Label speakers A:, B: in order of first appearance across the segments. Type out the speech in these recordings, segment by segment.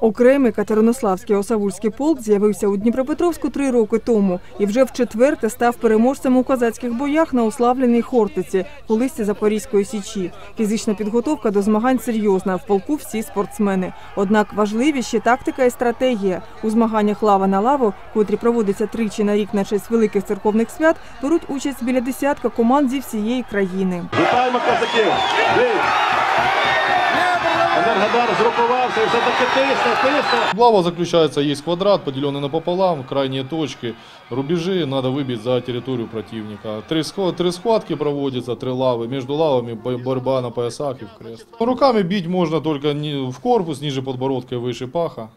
A: Окремий Катеринославський осавульський полк з'явився у Дніпропетровську три роки тому і вже в четверте став переможцем у козацьких боях на уславленій Хортиці, колисці Запорізької січі. Фізична підготовка до змагань серйозна. В полку всі спортсмени. Однак важливі ще тактика і стратегія. У змаганнях лава на лаву, котрі проводяться тричі на рік на честь великих церковних свят, беруть участь біля десятка команд зі всієї країни.
B: Вітаємо козаків! Бій! Енергодар згрупувався і все-таки тисне, тисне.
C: Лава заключается, есть квадрат, поделенный напополам, крайние точки, рубежи надо выбить за территорию противника. Три, схва- три схватки проводятся, три лавы, между лавами бо- борьба на поясах и в крест. Руками бить можно только не в корпус, ниже подбородка и выше паха,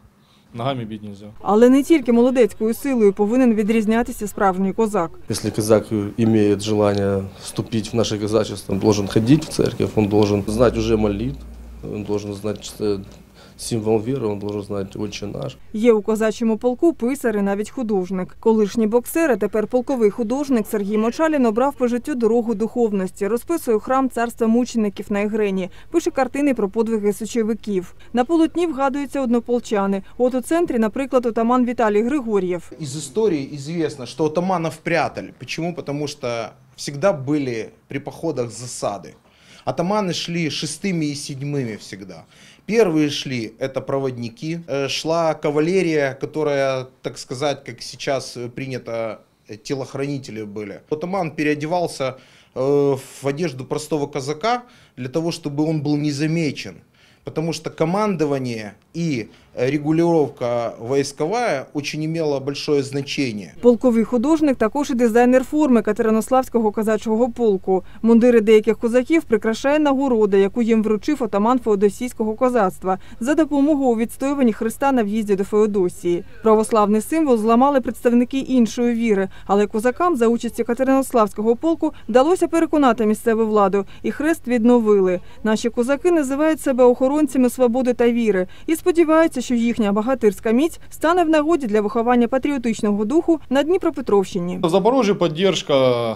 C: ногами бить нельзя.
A: Але не тільки молодецькою силою повинен відрізнятися справжній козак.
D: Если казак имеет желание вступить в наше казачество, он должен ходить в церковь, он должен знать уже молитв, он должен знать э, символ веры, он должен знать «Отче наш».
A: Є у козачому полку писар і навіть художник. Колишній боксер, а тепер полковий художник Сергій Мочалін обрав по життю дорогу духовності, розписує храм царства мучеників на Ігрені, пише картини про подвиги сечовиків. На полотні вгадуються однополчани. От у центрі, наприклад, отаман Віталій Григор'єв.
E: Из истории известно, что атаманов прятали. Почему? Потому что всегда были при походах засады. Атаманы шли шестыми и седьмыми всегда. Первые шли, это проводники. Э, Шла кавалерия, которая, так сказать, как сейчас принято, э, телохранители были. Атаман переодевался э, в одежду простого казака для того, чтобы он был незамечен. Потому что командование и регулировка войсковая очень имела большое значение.
A: Полковий художник також і дизайнер форми Катеринославського козачого полку. Мундири деяких козаків прикрашає нагорода, яку їм вручив отаман феодосійського козацтва за допомогу у відстоюванні Христа на в'їзді до Феодосії. Православний символ зламали представники іншої віри, але козакам за участі Катеринославського полку вдалося переконати місцеву владу, і хрест відновили. Наші козаки називають себе охоронцями свободи та віри і сподіваються, що їхня багатирська міць стане в нагоді для виховання патріотичного духу на Дніпропетровщині.
C: В Запорожье поддержка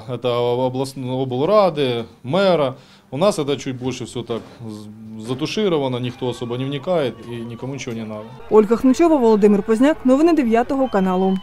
C: это областной облрады, мэра. У нас это чуть больше все так з- затушировано, никто особо не вникает и никому ничего не надо.
A: Ольга Хнучова, Володимир Позняк. Новини 9 каналу.